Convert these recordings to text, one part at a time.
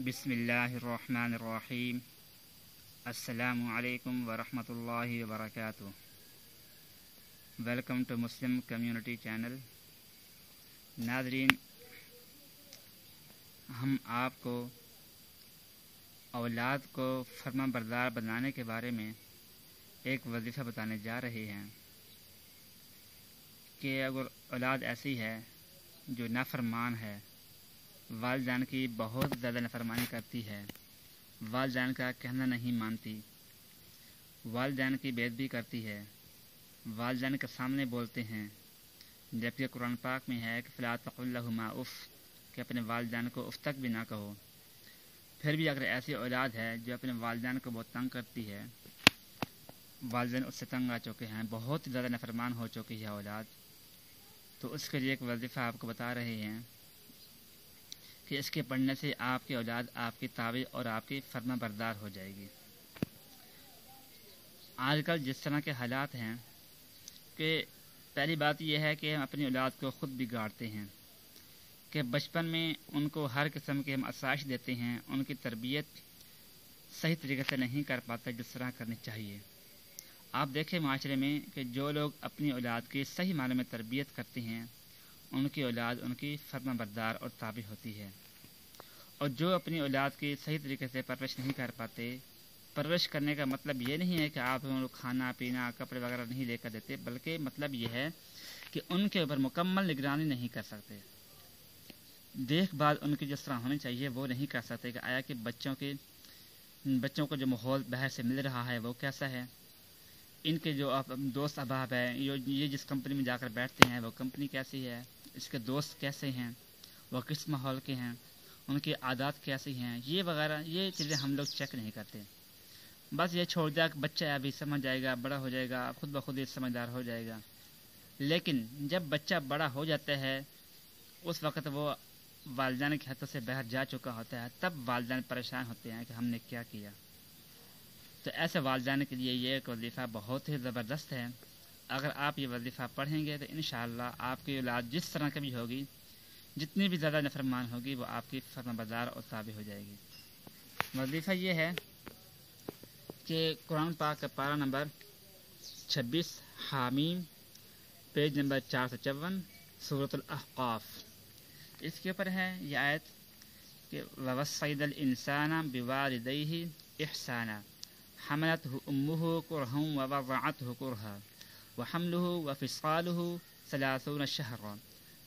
बिसमीम असलकम वरहमतुल्लाहि वबरकातुहू welcome to Muslim community channel नाजरीन हम आपको, औलाद को फर्मा बरदार बनाने के बारे में एक वजीफ़ा बताने जा रहे हैं कि अगर औलाद ऐसी है जो नाफरमान है वालदान की बहुत ज़्यादा नफरमानी करती है। वालदान का कहना नहीं मानती। वालदान की बेदबी करती है। वालदान के सामने बोलते हैं, जबकि कुरान पाक में है कि फ़िलहालमा उफ़ कि अपने वालदान को उफ तक भी ना कहो। फिर भी अगर ऐसी औलाद है जो अपने वालदान को बहुत तंग करती है वालदेन उससे तंग आ चुके हैं, बहुत ज़्यादा नफरमान हो चुकी है औलाद। तो उसके लिए एक वजीफ़ा आपको बता रहे हैं कि इसके पढ़ने से आपकी औलाद, आपकी ताबे और आपकी फर्मा बरदार हो जाएगी। आजकल जिस तरह के हालात हैं कि पहली बात यह है कि हम अपनी औलाद को ख़ुद बिगाड़ते हैं, कि बचपन में उनको हर किस्म के हम आसाइश देते हैं, उनकी तरबियत सही तरीके से नहीं कर पाते जिस तरह करनी चाहिए। आप देखें माशरे में कि जो लोग अपनी औलाद की सही मानों में तरबियत करते हैं उनकी औलाद उनकी फर्मा बरदार और ताबी होती है। और जो अपनी औलाद की सही तरीके से परवरिश नहीं कर पाते, परवरिश करने का मतलब ये नहीं है कि आप उनको खाना, पीना, कपड़े वगैरह नहीं लेकर देते, बल्कि मतलब ये है कि उनके ऊपर मुकम्मल निगरानी नहीं कर सकते। देखभाल उनकी जिस तरह होनी चाहिए, वो नहीं कर सकते कि आया कि बच्चों के, बच्चों को जो माहौल बाहर से मिल रहा है, वो कैसा है? इनके जो दोस्त अहबाब है, ये जिस कंपनी में जाकर बैठते हैं, वो कंपनी कैसी है? इसके दोस्त कैसे हैं? वह किस माहौल के हैं? उनकी आदत कैसी हैं? ये वगैरह, ये चीज़ें हम लोग चेक नहीं करते। बस ये छोड़ दिया कि बच्चा अभी समझ जाएगा, बड़ा हो जाएगा, खुद ब खुद ये समझदार हो जाएगा। लेकिन जब बच्चा बड़ा हो जाता है, उस वक़्त वो वालदान के हाथों से बाहर जा चुका होता है। तब वालदान परेशान होते हैं कि हमने क्या किया। तो ऐसे वालदान के लिए ये एक वजीफ़ा बहुत ही ज़बरदस्त है। अगर आप ये वजीफ़ा पढ़ेंगे तो इन आपकी औलाद जिस तरह की भी होगी, जितनी भी ज़्यादा नफरमान होगी, वो आपकी फर्मबदार और ताबी हो जाएगी। वजीफ़ा ये है कि कुरान पाक का पारा नंबर 26 हामीम, पेज नंबर चार सौ चौवन सूरतलक़ाफ़ इसके ऊपर है ये आयत कि वसैदल इंसाना बिवालदही एहसाना हमलत उम्मुह कुरहम ववज़अत कुरहा। वहमलुह वफ़िसालुह सलासून शहरा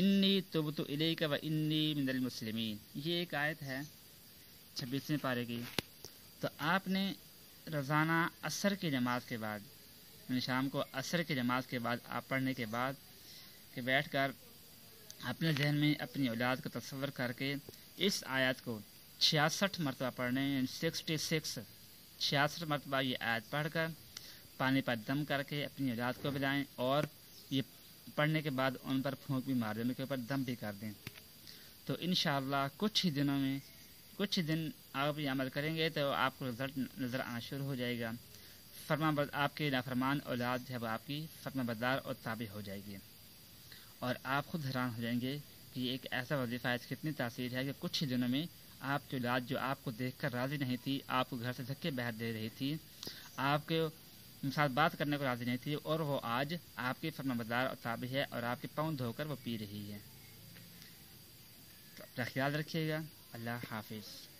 इन्नी तुबतु इलेक व इन्नी मिनल मुस्लिमीन ये एक आयत है छब्बीसवें पारे की तो आपने रोज़ाना असर की नमाज के बाद शाम को असर की नमाज़ के बाद, आप पढ़ने के बाद कि बैठ कर अपने जहन में अपनी औलाद को तस्वर करके इस आयत को छियासठ मरतबा पढ़ने सिक्सटी सिक्स, छियासठ मरतबा ये आयत पढ़कर पानी पर दम करके अपनी औलाद को बिलाएँ और ये पढ़ने के बाद उन पर फूंक भी मार दें, उनके ऊपर दम भी कर दें। तो इन कुछ ही दिनों में, कुछ ही दिन आप ये अमल करेंगे तो आपको रिज़ल्ट नज़र आना शुरू हो जाएगा। फरमा आपके नाफरमान औलाद जब आपकी फरमा बरदार और ताबी हो जाएगी। और आप खुद हैरान हो जाएँगे कि एक ऐसा वजीफ़ा है, कितनी तासीर है कि कुछ ही दिनों में आपकी औलाद जो आपको देख कर राज़ी नहीं थी, आपको घर से धक्के बहर दे रही थी, आपके साथ बात करने को राज़ी नहीं थी, और वो आज आपकी फरमाबदार और ताबी है और आपके पाँव धोकर वो पी रही है। तो ख्याल रखिएगा। अल्लाह हाफिज़।